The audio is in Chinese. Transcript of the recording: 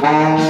风。